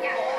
Yeah.